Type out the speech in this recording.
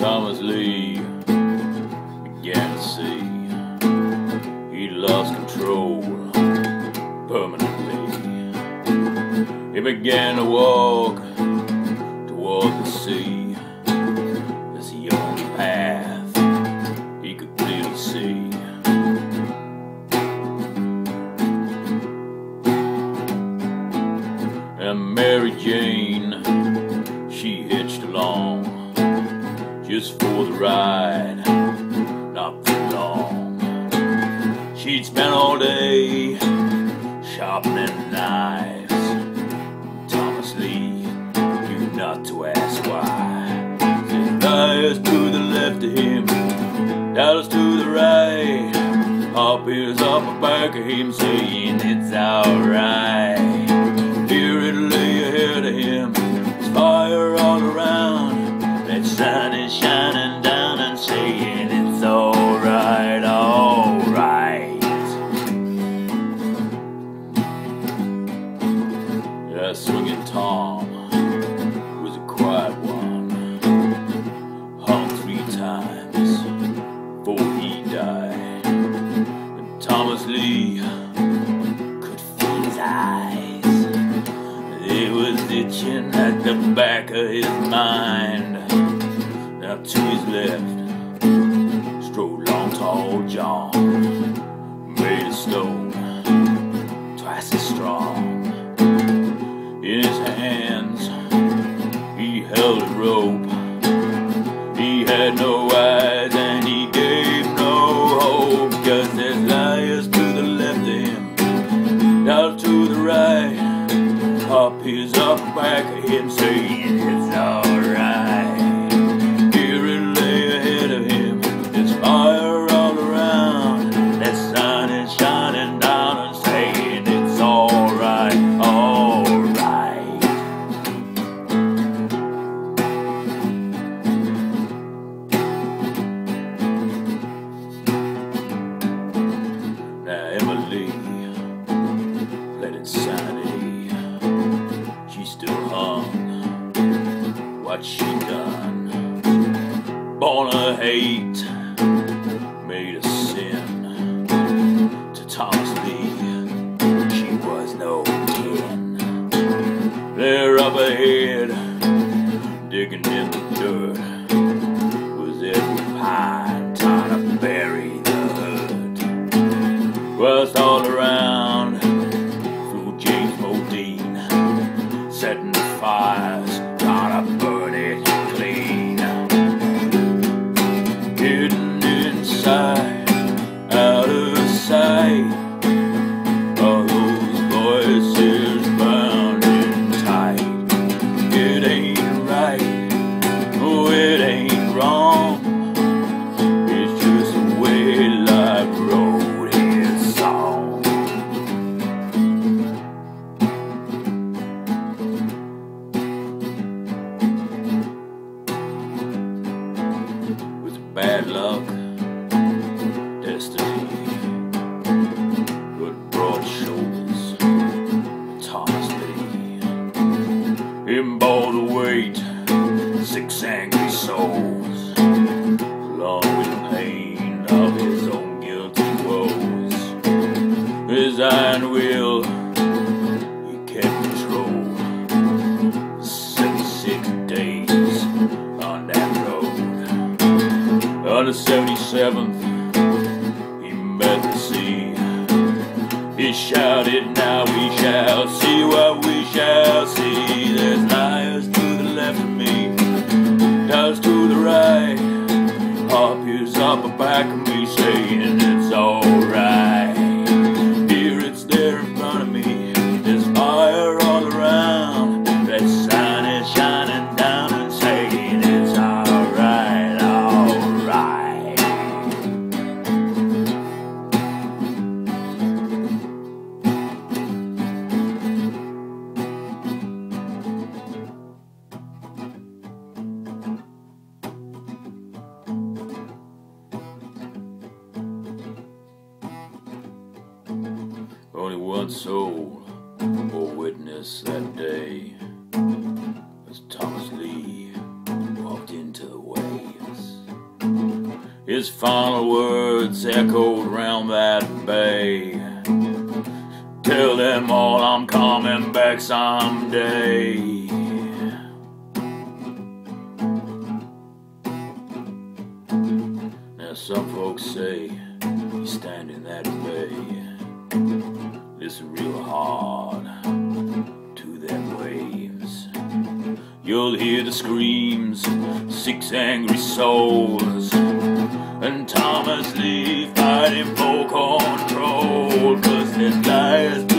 Thomas Lee began to see he lost control permanently. He began to walk toward the sea as the only path he could clearly see. And Mary Jane, for the ride, not for long. She'd spent all day sharpening knives. Thomas Lee knew not to ask why. Said to the left of him, dollars to the right. Up is up the back of him saying it's alright. Shining down and saying it's alright, alright. That swinging Tom was a quiet one. Hung three times before he died. And Thomas Lee could feel his eyes. It was itching at the back of his mind. To his left strode long, tall John, made of stone, twice as strong. In his hands, he held a rope. He had no eyes and he gave no hope. Cause there's liars to the left him, down to the right. Up his up back him saying it's alright. Fire all around. That sun is shining down and saying it's alright, alright. Now Emily let insanity. She still hung. What she done? Born a hate, all those voices bounding tight. It ain't right, oh, it ain't wrong. It's just the way life wrote his song. With bad luck, six angry souls, along with the pain of his own guilty woes. His iron will, he kept control. Seventy-six days on that road. On the 77th, he met the sea. He shouted, now we shall see what we shall see. There's liars does to the right. Up is up and back of me saying it's alright. Only one soul bore witness that day as Thomas Lee walked into the waves. His final words echoed round that bay. Tell them all I'm coming back someday. Now some folks say he's standing that bay. Listen real hard to them waves. You'll hear the screams, six angry souls and Thomas Lee fighting for control. Cause there's lies